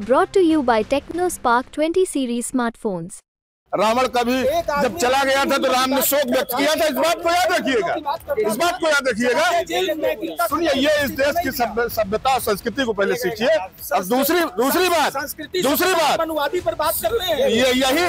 Brought to you by TechnoSpark 20 series smartphones. Ravan कभी जब चला गया था तो राम ने शोक व्यक्त किया था। इस बात को याद रखिएगा। इस बात को याद रखिएगा। सुनिए ये इस देश की सभ्यता और संस्कृति को पहले सीखिए। और दूसरी दूसरी बात। दूसरी बात। अनुवादी पर बात करते हैं। ये यही यही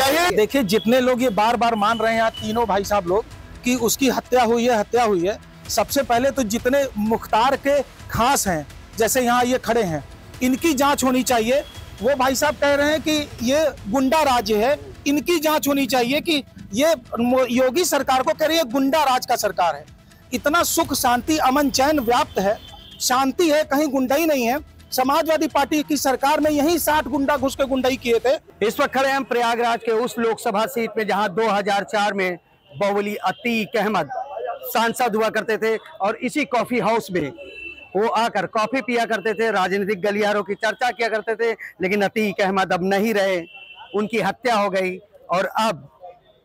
यही देखिए जितने लोग ये बार बार मान रहे हैं तीनों भाई साहब लोग कि उसकी हत्या हुई है हत्या हुई है सबसे पहले तो जितने मुख्तार के खास हैं, जैसे यहाँ ये खड़े हैं। इनकी जाँच होनी चाहिए। वो भाई साहब कह रहे हैं कि ये गुंडा राज्य है। इनकी जाँच होनी चाहिए कि ये योगी सरकार को कह रही है गुंडा राज का सरकार है। इतना सुख, शांति, अमन, चैन व्याप्त है। शांति है, कहीं गुंडाई नहीं है। समाजवादी पार्टी की सरकार में यही साठ गुंडा घुस के गुंडाई किए थे। इस वक्त खड़े हम प्रयागराज के उस लोकसभा सीट में, जहाँ 2004 में बाहुबली अतीक अहमद सांसद हुआ करते थे और इसी कॉफ़ी हाउस में वो आकर कॉफ़ी पिया करते थे, राजनीतिक गलियारों की चर्चा किया करते थे, लेकिन अतीक अहमद अब नहीं रहे। उनकी हत्या हो गई और अब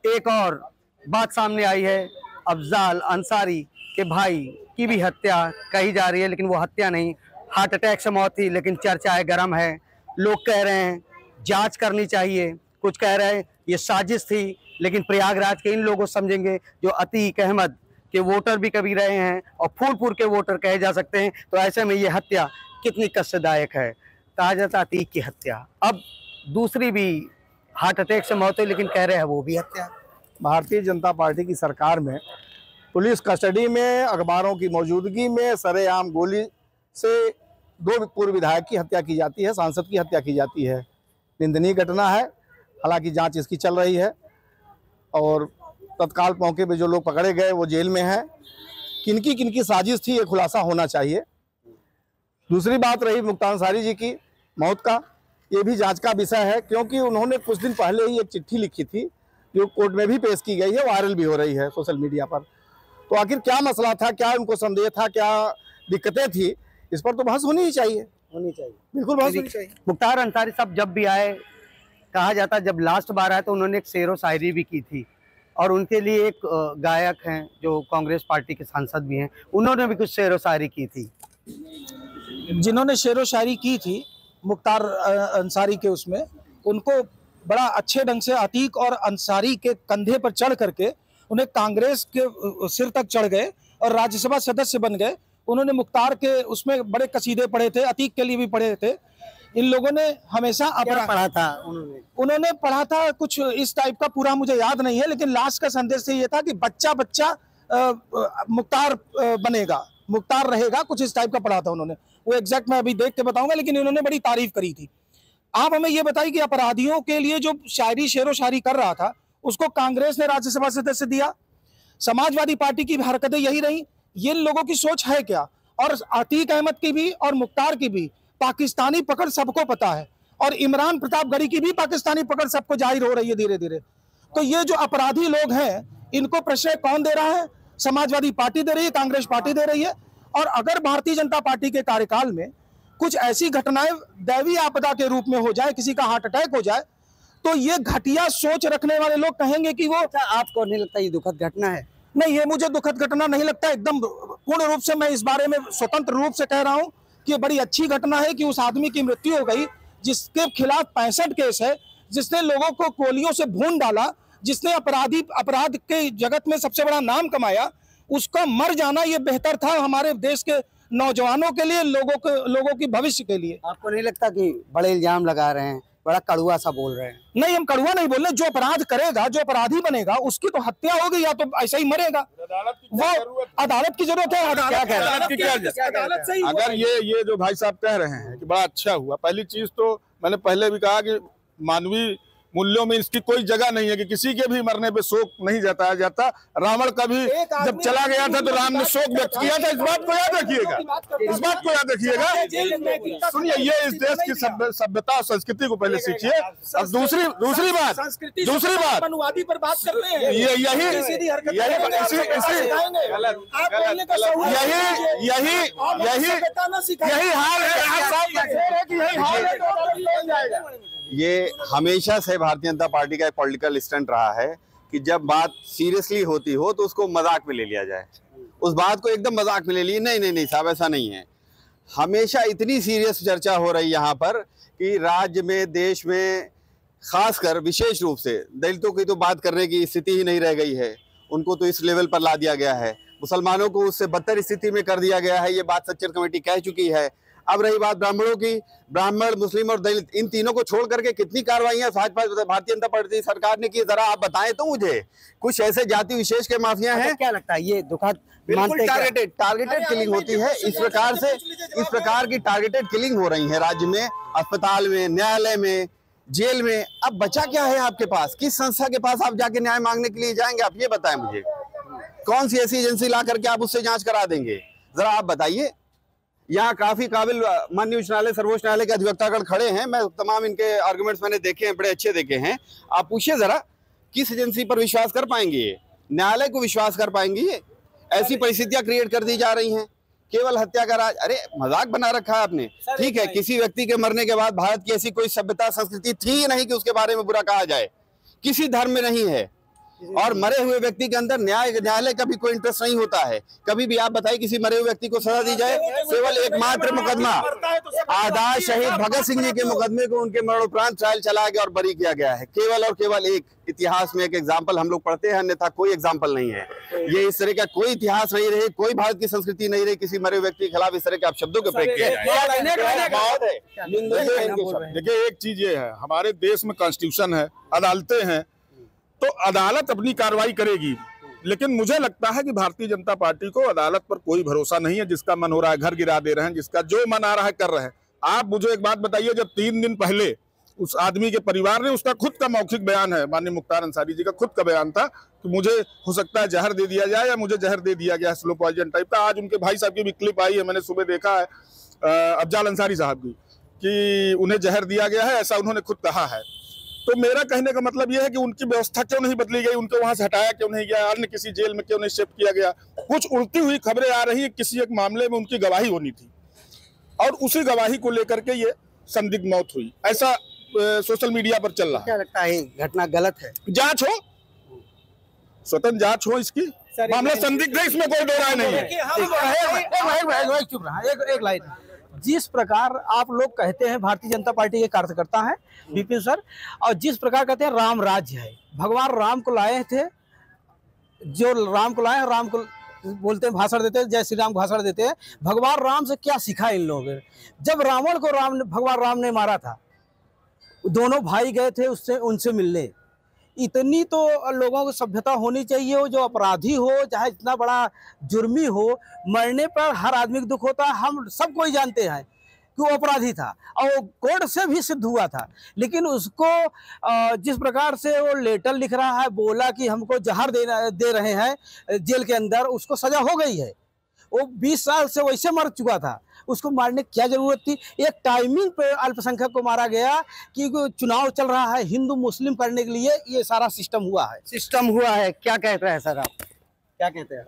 एक और बात सामने आई है, अफजाल अंसारी के भाई की भी हत्या कही जा रही है, लेकिन वो हत्या नहीं। हार्ट अटैक से मौत थी, लेकिन चर्चाएँ गर्म है। लोग कह रहे हैं, जाँच करनी चाहिए। कुछ कह रहे हैं, ये साजिश थी, लेकिन प्रयागराज के इन लोगों समझेंगे जो अतीक अहमद के वोटर भी कभी रहे हैं और फूलपुर के वोटर कहे जा सकते हैं तो ऐसे में ये हत्या कितनी कष्टदायक है। ताजत अतीक की हत्या। अब दूसरी भी हार्ट अटैक से मौत हुई, लेकिन कह रहे हैं वो भी हत्या। भारतीय जनता पार्टी की सरकार में पुलिस कस्टडी में, अखबारों की मौजूदगी में, सरेआम गोली से दो पूर्व विधायक की हत्या की जाती है, सांसद की हत्या की जाती है। निंदनीय घटना है, हालाँकि जाँच इसकी चल रही है। और तत्काल मौके पे जो लोग पकड़े गए वो जेल में हैं। किनकी किनकी साजिश थी ये खुलासा होना चाहिए। दूसरी बात रही मुक्ता अंसारी जी की मौत का। ये भी जाँच का विषय है क्योंकि उन्होंने कुछ दिन पहले ही एक चिट्ठी लिखी थी जो कोर्ट में भी पेश की गई है वायरल भी हो रही है सोशल मीडिया पर। तो आखिर क्या मसला था क्या उनको संदेह था क्या दिक्कतें थी इस पर तो बहस होनी ही चाहिए। होनी चाहिए। बिल्कुल बहस होनी चाहिए। मुख्तार अंसारी साहब जब भी आए कहा जाता जब लास्ट बार आए तो उन्होंने एक शेर व शायरी भी की थी। और उनके लिए एक गायक हैं, जो कांग्रेस पार्टी के सांसद भी हैं, उन्होंने भी कुछ शेर व शायरी की थी। जिन्होंने शेर व शायरी की थी, मुख्तार अंसारी के उसमें, उनको बड़ा अच्छे ढंग से अतीक और अंसारी के कंधे पर चढ़ करके उन्हें कांग्रेस के सिर तक चढ़ गए और राज्यसभा सदस्य बन गए। उन्होंने मुख्तार के उसमें बड़े कसीदे पढ़े थे अतीक के लिए भी पढ़े थे। इन लोगों ने हमेशा अपना पढ़ा था उन्होंने? उन्होंने पढ़ा था कुछ इस टाइप का पूरा मुझे याद नहीं है लेकिन लास्ट का संदेश ये था कि बच्चा बच्चा मुख्तार बनेगा मुख्तार रहेगा कुछ इस टाइप का पढ़ा था उन्होंने। वो एग्जैक्ट मैं अभी देख के बताऊँगा लेकिन इन्होंने बड़ी तारीफ़ करी थी। आप हमें ये बताइए कि अपराधियों के लिए जो शायरी शेरो शायरी कर रहा था उसको कांग्रेस ने राज्यसभा सदस्य दिया समाजवादी पार्टी की हरकतें यही रही ये लोगों की सोच है क्या? और अतीक अहमद की भी और मुख्तार की भी। पाकिस्तानी पकड़ सबको पता है। और इमरान प्रतापगढ़ी की भी पाकिस्तानी पकड़ सबको ज़ाहिर हो रही है धीरे धीरे तो ये जो अपराधी लोग हैं, इनको प्रश्रय कौन दे रहा है? समाजवादी पार्टी दे रही है, कांग्रेस पार्टी दे रही है? और अगर भारतीय जनता पार्टी के कार्यकाल में कुछ ऐसी घटनाएँ दैवीय आपदा के रूप में हो जाए, किसी का हार्ट अटैक हो जाए तो ये घटिया सोच रखने वाले लोग कहेंगे कि वो आपको नहीं लगता ये दुखद घटना है? नहीं, ये मुझे दुखद घटना नहीं लगता। एकदम पूर्ण रूप से मैं इस बारे में स्वतंत्र रूप से कह रहा हूँ कि बड़ी अच्छी घटना है कि उस आदमी की मृत्यु हो गई, जिसके खिलाफ पैंसठ केस है, जिसने लोगों को गोलियों से भून डाला, जिसने अपराधी, अपराध के जगत में सबसे बड़ा नाम कमाया, उसका मर जाना ये बेहतर था हमारे देश के नौजवानों के लिए, लोगों के, लोगों की भविष्य के लिए। आपको नहीं लगता कि बड़े इल्ज़ाम लगा रहे हैं? बड़ा कड़ुआ सा बोल रहे हैं नहीं हम कड़ुआ नहीं बोल रहे जो अपराध करेगा जो अपराधी बनेगा उसकी तो हत्या होगी या तो ऐसा ही मरेगा वो अदालत की ज़रूरत है क्या कह रहे हैं? अदालत की क्या ज़रूरत? अदालत से अगर ये ये जो भाई साहब कह रहे हैं कि बड़ा अच्छा हुआ पहली चीज़ तो मैंने पहले भी कहा कि मानवीय मूल्यों में इसकी कोई जगह नहीं है कि किसी के भी मरने पे शोक नहीं जताया जाता। रावण कभी एक आदमी जब चला गया था तो राम ने शोक व्यक्त किया था। इस बात को याद रखिएगा। इस बात को याद रखिएगा। सुनिए ये इस देश की सभ्यता और संस्कृति को पहले सीखिए। और दूसरी दूसरी बात दूसरी बात। अनुवादी पर बात करते हैं। ये यही यही इसी इसी। का यही यही यही। यही हाल है है कि यही हाल है। भी हो ये हमेशा से भारतीय जनता पार्टी का एक पॉलिटिकल स्टंट रहा है कि जब बात सीरियसली होती हो तो उसको मज़ाक में ले लिया जाए। उस बात को एकदम मज़ाक में ले लिए, नहीं नहीं नहीं, साहब, ऐसा नहीं है। हमेशा इतनी सीरियस चर्चा हो रही यहाँ पर कि राज्य में, देश में, खासकर विशेष रूप से, दलितों की तो बात करने की स्थिति ही नहीं रह गई है। उनको तो इस लेवल पर ला दिया गया है। मुसलमानों को उससे बदतर स्थिति में कर दिया गया है। ये बात सच्चर कमेटी कह चुकी है। अब रही बात ब्राह्मणों की ब्राह्मण मुस्लिम और दलित इन तीनों को छोड़ करके कितनी कार्रवाइयाँ भाजपा भारतीय जनता पार्टी सरकार ने की जरा आप बताएँ तो मुझे। कुछ ऐसे जाति विशेष के माफिया हैं? अच्छा, क्या लगता है ये दुखद बिल्कुल टारगेटेड टारगेटेड किलिंग होती है। इस प्रकार से इस प्रकार की टारगेटेड किलिंग हो रही है राज्य में अस्पताल में न्यायालय में जेल में। अब बचा क्या है आपके पास? किस संस्था के पास आप जाके न्याय मांगने के लिए जाएँगे? आप ये बताएँ मुझे। कौन सी ऐसी एजेंसी ला करके आप उससे जाँच करा देंगे? जरा आप बताइए। यहाँ काफ़ी काबिल माननीय उच्च न्यायालय सर्वोच्च न्यायालय के अधिवक्तागण खड़े हैं। मैं तमाम इनके आर्गुमेंट्स मैंने देखे हैं बड़े अच्छे देखे हैं। आप पूछिए जरा किस एजेंसी पर विश्वास कर पाएँगे ये? न्यायालय को विश्वास कर पाएँगे ये? ऐसी परिस्थितियाँ क्रिएट कर दी जा रही हैं। केवल हत्या का राज अरे मज़ाक बना रखा है आपने। ठीक है किसी व्यक्ति के मरने के बाद भारत की ऐसी कोई सभ्यता संस्कृति थी नहीं कि उसके बारे में बुरा कहा जाए। किसी धर्म में नहीं है। और मरे हुए व्यक्ति के अंदर न्याय न्यायालय का भी कोई इंटरेस्ट नहीं होता है। कभी भी आप बताइए किसी मरे हुए व्यक्ति को सजा दी जाए केवल एकमात्र मुकदमा आज़ाद शहीद भगत सिंह जी के मुकदमे को उनके मरणोपरांत ट्रायल चलाया गया और बरी किया गया है। केवल और केवल एक इतिहास में एक एग्ज़ाम्पल हम लोग पढ़ते हैं अन्यथा कोई एग्ज़ाम्पल नहीं है। ये इस तरह का कोई इतिहास नहीं रहे कोई भारत की संस्कृति नहीं रही किसी मरे हुए व्यक्ति के खिलाफ इस तरह के आप शब्दों के प्रयोग किए। देखिए एक चीज़ ये है हमारे देश में कॉन्स्टिट्यूशन है अदालतें हैं तो अदालत अपनी कार्रवाई करेगी। लेकिन मुझे लगता है कि भारतीय जनता पार्टी को अदालत पर कोई भरोसा नहीं है, जिसका मन हो रहा है घर गिरा दे रहे हैं, जिसका जो मन आ रहा है कर रहे हैं। आप मुझे एक बात बताइए, जब तीन दिन पहले उस आदमी के परिवार ने, उसका खुद का मौखिक बयान है, माननीय मुख्तार अंसारी जी का खुद का बयान था कि मुझे हो सकता है जहर दे दिया जाए या मुझे जहर दे दिया गया स्लो पॉइजन टाइप का। आज उनके भाई साहब की भी क्लिप आई है, मैंने सुबह देखा है अफजाल अंसारी साहब की, कि उन्हें जहर दिया गया है, ऐसा उन्होंने खुद कहा है। तो मेरा कहने का मतलब यह है कि उनकी व्यवस्था क्यों नहीं बदली गई उनको वहाँ से हटाया क्यों नहीं गया अन्य किसी जेल में क्यों नहीं शिफ्ट किया गया कुछ उड़ती हुई खबरें आ रही है किसी एक मामले में उनकी गवाही होनी थी और उसी गवाही को लेकर के ये संदिग्ध मौत हुई ऐसा अ, सोशल मीडिया पर चल रहा है क्या लगता है घटना गलत है जाँच हो स्वतंत्र जाँच हो इसकी मामला संदिग्ध है इसमें कोई दो राय नहीं है जिस प्रकार आप लोग कहते हैं भारतीय जनता पार्टी के कार्यकर्ता हैं विपिन सर, और जिस प्रकार कहते हैं राम राज्य है। भगवान राम को लाए थे, जो राम को लाए राम को बोलते हैं भाषण देते हैं, जय श्री राम भाषण देते हैं। भगवान राम से क्या सीखा इन लोगों ने? जब रावण को राम भगवान राम ने मारा था, दोनों भाई गए थे उससे, उनसे मिलने। इतनी तो लोगों को सभ्यता होनी चाहिए हो, जो अपराधी हो, चाहे इतना बड़ा जुर्मी हो, मरने पर हर आदमी को दुख होता है, हम सब कोई जानते हैं कि वो अपराधी था और कोर्ट से भी सिद्ध हुआ था। लेकिन उसको जिस प्रकार से वो लेटर लिख रहा है, बोला कि हमको जहर देना, दे रहे हैं, जेल के अंदर, उसको सजा हो गई है। वो 20 साल से वैसे मर चुका था। उसको मारने की क्या ज़रूरत थी? एक टाइमिंग पे अल्पसंख्यक को मारा गया कि चुनाव चल रहा है हिंदू मुस्लिम करने के लिए ये सारा सिस्टम हुआ है। सिस्टम हुआ है। क्या कहते हैं सर आप? क्या कहते हैं?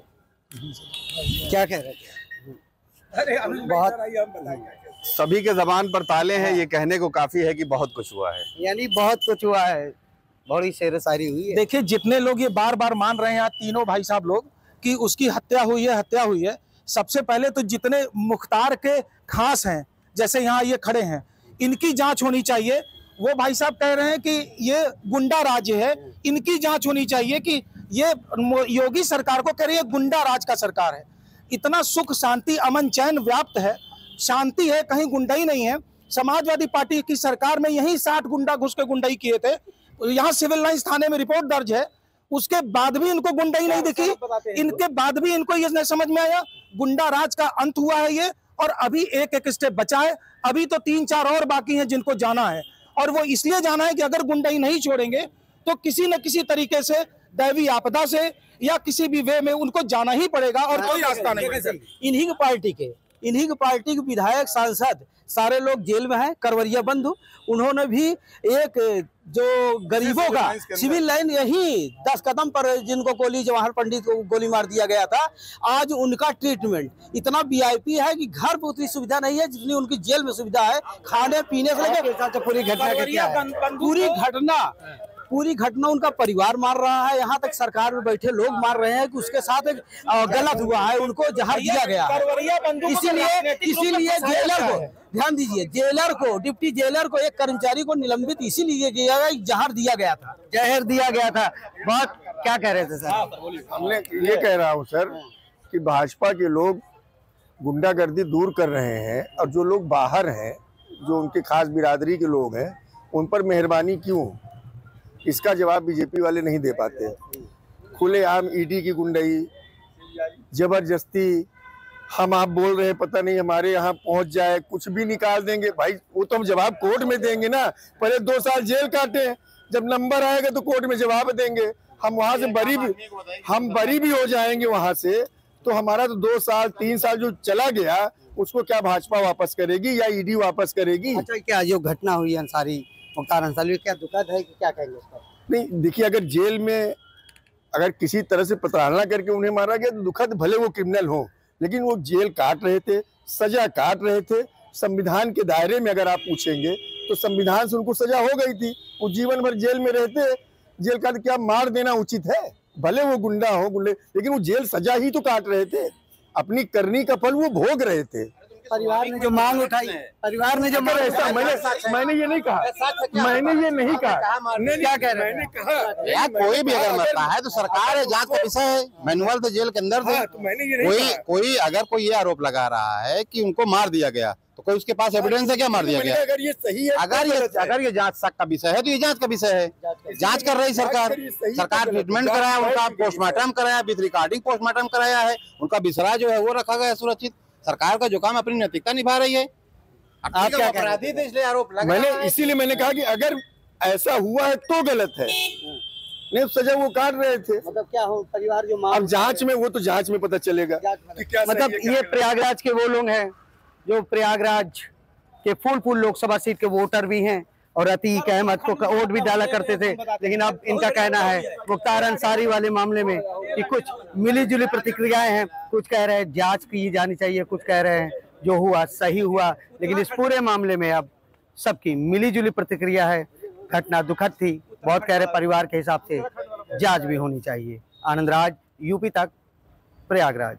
क्या कह रहे थे बहुत सभी के जबान पर ताले हैं। ये कहने को काफ़ी है कि बहुत कुछ हुआ है। यानी बहुत कुछ हुआ है। बड़ी शेर शायरी हुई है। देखिए जितने लोग ये बार बार मान रहे हैं यहाँ तीनों भाई साहब लोग कि उसकी हत्या हुई है हत्या हुई है सबसे पहले तो जितने मुख्तार के खास हैं, जैसे यहाँ ये खड़े हैं, इनकी जाँच होनी चाहिए। वो भाई साहब कह रहे हैं कि ये गुंडा राज्य है, इनकी जाँच होनी चाहिए कि ये योगी सरकार को कह रही है गुंडा राज का सरकार है। इतना सुख, शांति, अमन, चैन व्याप्त है। शांति है, कहीं गुंडाई नहीं है। समाजवादी पार्टी की सरकार में यही साठ गुंडा घुस के गुंडाई किए थे। यहाँ सिविल लाइन्स थाने में रिपोर्ट दर्ज है। उसके बाद भी इनको गुंडाई नहीं दिखी। इनके बाद भी इनको ये नहीं समझ में आया। गुंडा राज का अंत हुआ है ये और अभी एक एक स्टेप बचा है। अभी तो तीन चार और बाकी हैं जिनको जाना है। और वो इसलिए जाना है कि अगर गुंडाई नहीं छोड़ेंगे तो किसी न किसी तरीके से दैवी आपदा से या किसी भी वे में उनको जाना ही पड़ेगा और कोई रास्ता नहीं इन्हीं की पार्टी के इन्हीं की पार्टी के विधायक सांसद सारे लोग जेल में हैं करवरिया बंधु उन्होंने भी एक जो गरीबों का सिविल लाइन यही दस कदम पर जिनको गोली जवाहर पंडित को गोली मार दिया गया था आज उनका ट्रीटमेंट इतना वीआईपी है कि घर पर उतनी सुविधा नहीं है जितनी उनकी जेल में सुविधा है खाने पीने से लेकर पूरी घटना पूरी घटना। पूरी घटना उनका परिवार मार रहा है। यहाँ तक सरकार में बैठे लोग मार रहे हैं कि उसके साथ एक गलत हुआ है। उनको जहर दिया गया इसीलिए इसीलिए जेलर को ध्यान दीजिए जेलर को डिप्टी जेलर को एक कर्मचारी को निलंबित इसीलिए किया गया जहर दिया गया था। जहर दिया गया था। बहुत क्या कह रहे थे सर? हमने ये कह रहा हूँ सर कि भाजपा के लोग गुंडागर्दी दूर कर रहे हैं और जो लोग बाहर हैं जो उनके खास बिरादरी के लोग हैं उन पर मेहरबानी क्यों? इसका जवाब बीजेपी वाले नहीं दे पाते। खुलेआम ईडी की गुंडई, ज़बरदस्ती। हम आप बोल रहे हैं, पता नहीं हमारे यहाँ पहुँच जाए, कुछ भी निकाल देंगे। भाई, वो तो हम जवाब कोर्ट में देंगे ना। पहले दो साल जेल काटे, जब नंबर आएगा तो कोर्ट में जवाब देंगे। हम वहाँ से बरी भी हम बरी भी हो जाएँगे वहाँ से। तो हमारा तो दो साल, तीन साल जो चला गया, उसको क्या भाजपा वापस करेगी या ईडी वापस करेगी? अच्छा क्या जो घटना हुई अंसारी मुख्तार अंसारी क्या दुखद है कि क्या कहेंगे उस पर नहीं, देखिए, अगर जेल में अगर किसी तरह से प्रताड़ना करके उन्हें मारा गया तो दुखद भले वो क्रिमिनल हो, लेकिन वो जेल काट रहे थे, सजा काट रहे थे। संविधान के दायरे में अगर आप पूछेंगे तो संविधान से उनको सजा हो गई थी। वो जीवन भर जेल में रहते, जेल काट क्या मार देना उचित है? भले वो गुंडा हो, गुंडे, लेकिन वो जेल सजा ही तो काट रहे थे। अपनी करनी का फल वो भोग रहे थे। परिवार ने जो मांग उठाई परिवार ने जो मांग ऐसा मैंने मैंने ये नहीं कहा। मैंने ये नहीं कहा। क्या कह रहे हैं? यार कोई भी अगर मरता है तो सरकार है जाँच का विषय है मैनुअल तो जेल के अंदर थे। कोई कोई अगर कोई ये आरोप लगा रहा है कि उनको मार दिया गया तो कोई उसके पास एविडेंस है क्या मार दिया गया? अगर ये सही है अगर ये अगर ये जाँच शक का विषय है तो ये जाँच का विषय है। जाँच कर रही सरकार। सरकार ट्रीटमेंट कराया उनका पोस्टमार्टम कराया विथ रिकॉर्डिंग पोस्टमार्टम कराया है उनका बिसरा जो है वो रखा गया है सुरक्षित। सरकार का जो काम अपनी नैतिकता निभा रही है। आप क्या कह रहे हैं? अपराधी थे इसलिए आरोप लगा मैंने इसीलिए मैंने कहा कि अगर ऐसा हुआ है तो गलत है। नहीं तो सजा वो काट रहे थे। मतलब क्या हो परिवार जो अब जाँच में वो तो जाँच में पता चलेगा। कि क्या मतलब ये प्रयागराज के वो लोग हैं जो प्रयागराज के फूलपुर लोकसभा सीट के वोटर भी हैं और अतीक अहमद को वोट भी डाला करते थे लेकिन अब इनका कहना है मुख्तार अंसारी वाले मामले में कि कुछ मिली जुली प्रतिक्रियाएँ हैं, कुछ कह रहे हैं, जाँच की जानी चाहिए, कुछ कह रहे हैं, जो हुआ सही हुआ, लेकिन इस पूरे मामले में अब सबकी मिली जुली प्रतिक्रिया है, घटना दुखद थी, बहुत कह रहे परिवार के हिसाब से जाँच भी होनी चाहिए। आनंद राज, यूपी तक, प्रयागराज।